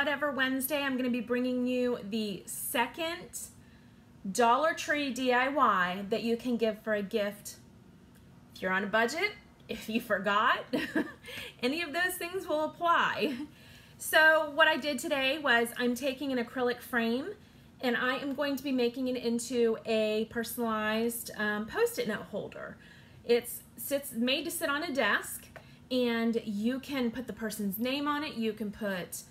whatever Wednesday, I'm going to be bringing you the second Dollar Tree DIY that you can give for a gift if you're on a budget, if you forgot, any of those things will apply. So what I did today was I'm taking an acrylic frame and I am going to be making it into a personalized um, post-it note holder. It's sits made to sit on a desk and you can put the person's name on it. You can put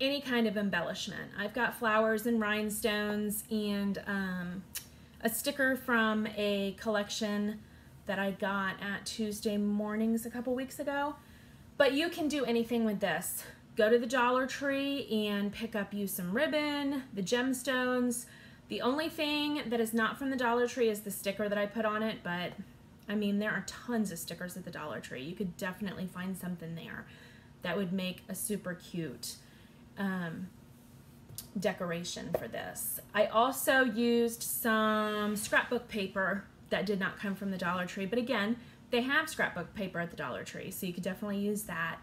any kind of embellishment. I've got flowers and rhinestones and um, a sticker from a collection that I got at Tuesday mornings a couple weeks ago. But you can do anything with this. Go to the Dollar Tree and pick up you some ribbon, the gemstones. The only thing that is not from the Dollar Tree is the sticker that I put on it, but I mean, there are tons of stickers at the Dollar Tree. You could definitely find something there that would make a super cute um, decoration for this. I also used some scrapbook paper that did not come from the Dollar Tree, but again, they have scrapbook paper at the Dollar Tree, so you could definitely use that.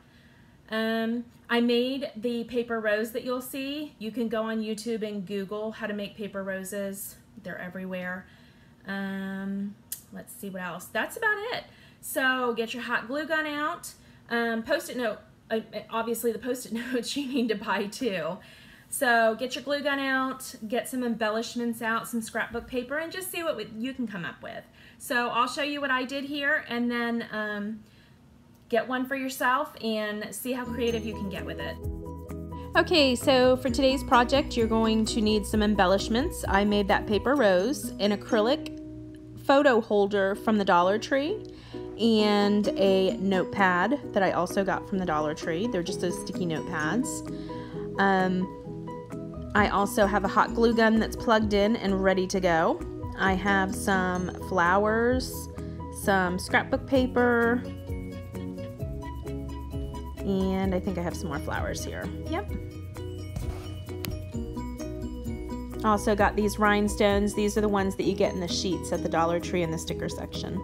Um, I made the paper rose that you'll see. You can go on YouTube and Google how to make paper roses. They're everywhere. Um, let's see what else. That's about it. So get your hot glue gun out. Um, post-it note, obviously the post-it notes you need to buy too. So get your glue gun out, get some embellishments out, some scrapbook paper, and just see what you can come up with. So I'll show you what I did here, and then um, get one for yourself and see how creative you can get with it. Okay, so for today's project, you're going to need some embellishments. I made that paper rose, an acrylic photo holder from the Dollar Tree, and a notepad that I also got from the Dollar Tree. They're just those sticky notepads. Um, I also have a hot glue gun that's plugged in and ready to go. I have some flowers, some scrapbook paper, and I think I have some more flowers here. Yep. Also got these rhinestones. These are the ones that you get in the sheets at the Dollar Tree in the sticker section.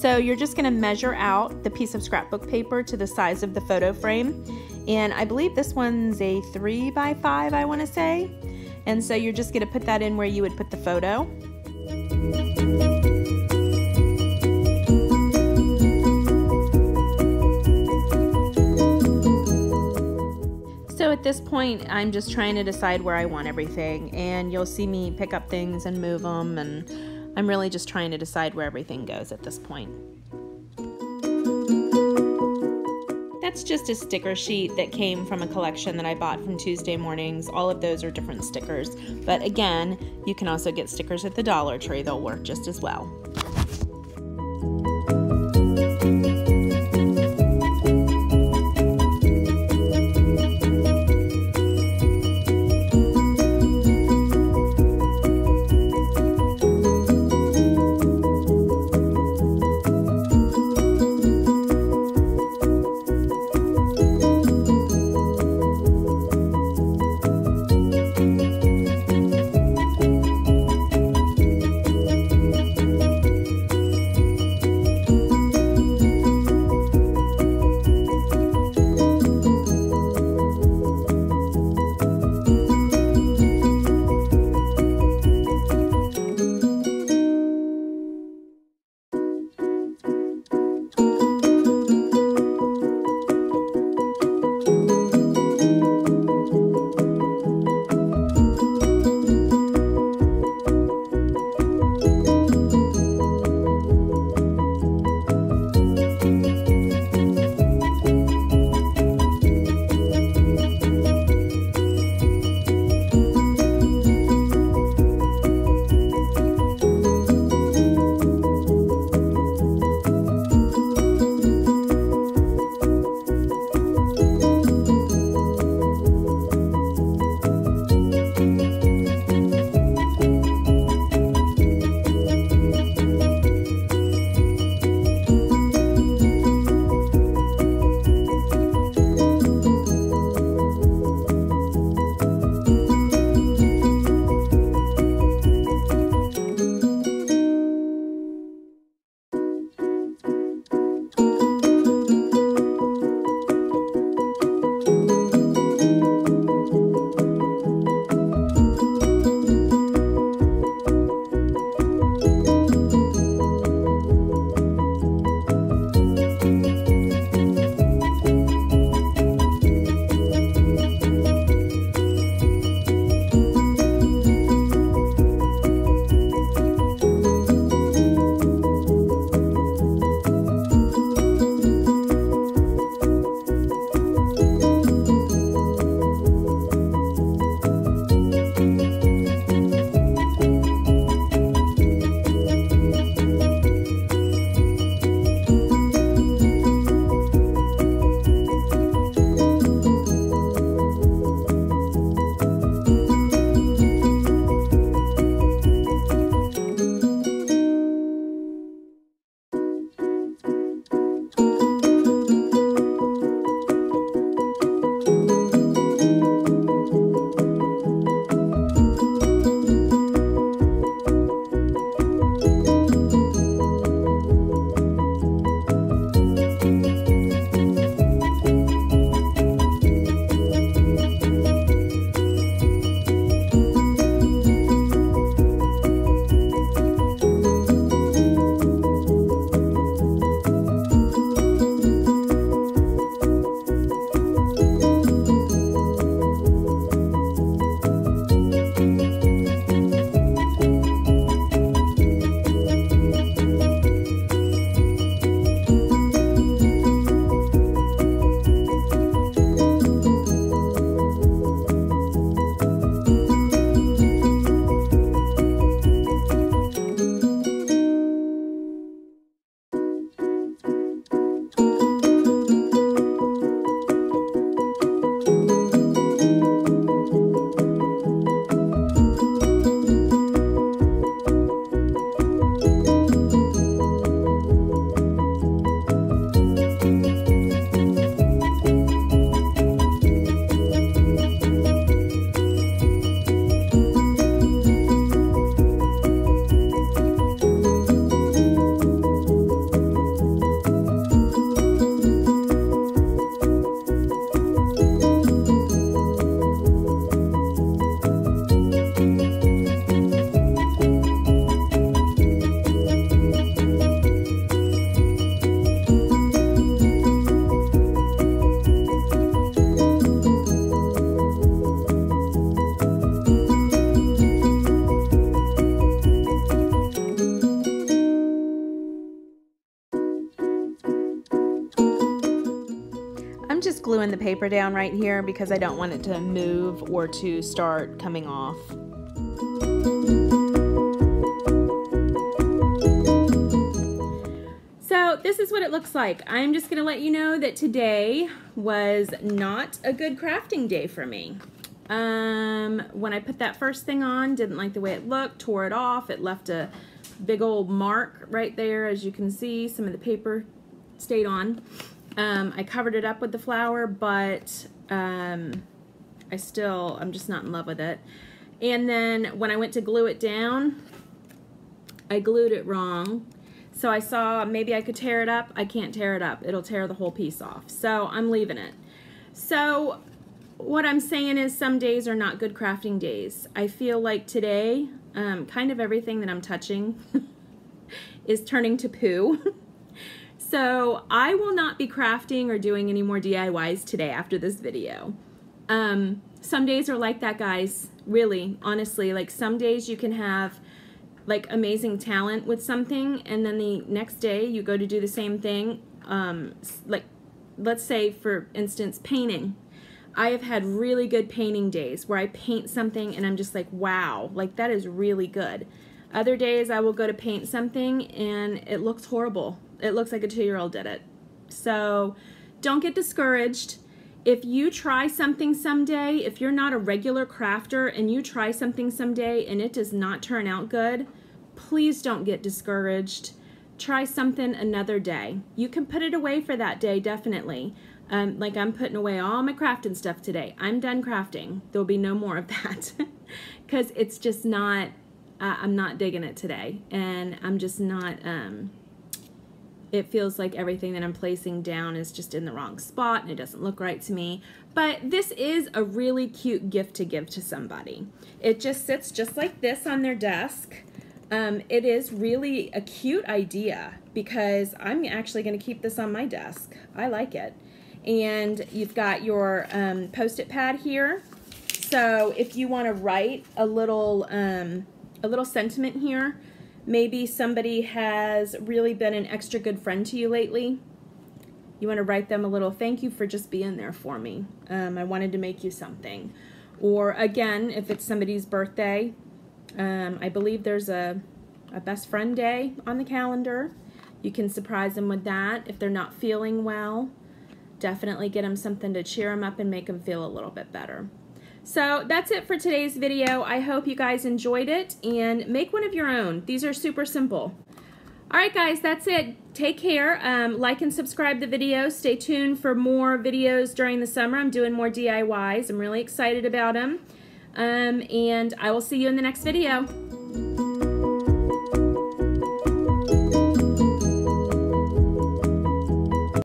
So you're just going to measure out the piece of scrapbook paper to the size of the photo frame. And I believe this one's a 3 by 5 I want to say. And so you're just going to put that in where you would put the photo. So at this point, I'm just trying to decide where I want everything. And you'll see me pick up things and move them and I'm really just trying to decide where everything goes at this point. That's just a sticker sheet that came from a collection that I bought from Tuesday mornings. All of those are different stickers. But again, you can also get stickers at the Dollar Tree. They'll work just as well. The paper down right here because I don't want it to move or to start coming off. So this is what it looks like. I'm just gonna let you know that today was not a good crafting day for me. Um, when I put that first thing on, didn't like the way it looked, tore it off. It left a big old mark right there. As you can see, some of the paper stayed on. Um, I covered it up with the flower, but um, I still, I'm just not in love with it. And then when I went to glue it down, I glued it wrong. So I saw maybe I could tear it up. I can't tear it up. It'll tear the whole piece off. So I'm leaving it. So what I'm saying is some days are not good crafting days. I feel like today, um, kind of everything that I'm touching is turning to poo. so I will not be crafting or doing any more DIYs today after this video. Um, some days are like that, guys. Really, honestly, like some days you can have like amazing talent with something and then the next day you go to do the same thing um, like let's say for instance painting I have had really good painting days where I paint something and I'm just like, wow, like that is really good. Other days I will go to paint something and it looks horrible. It looks like a two-year-old did it. So don't get discouraged. If you try something someday, if you're not a regular crafter and you try something someday and it does not turn out good, please don't get discouraged. Try something another day. You can put it away for that day, definitely. Um, like I'm putting away all my crafting stuff today. I'm done crafting. There'll be no more of that because it's just not, uh, I'm not digging it today. And I'm just not, um, it feels like everything that I'm placing down is just in the wrong spot and it doesn't look right to me. But this is a really cute gift to give to somebody. It just sits just like this on their desk. Um, it is really a cute idea because I'm actually going to keep this on my desk. I like it and you've got your um, post-it pad here. So if you want to write a little, um, a little sentiment here, maybe somebody has really been an extra good friend to you lately. You want to write them a little thank you for just being there for me. Um, I wanted to make you something. Or again, if it's somebody's birthday, um, I believe there's a, a best friend day on the calendar. You can surprise them with that if they're not feeling well definitely get them something to cheer them up and make them feel a little bit better. So that's it for today's video. I hope you guys enjoyed it and make one of your own. These are super simple. All right, guys, that's it. Take care. Um, like and subscribe the video. Stay tuned for more videos during the summer. I'm doing more DIYs. I'm really excited about them. Um, and I will see you in the next video.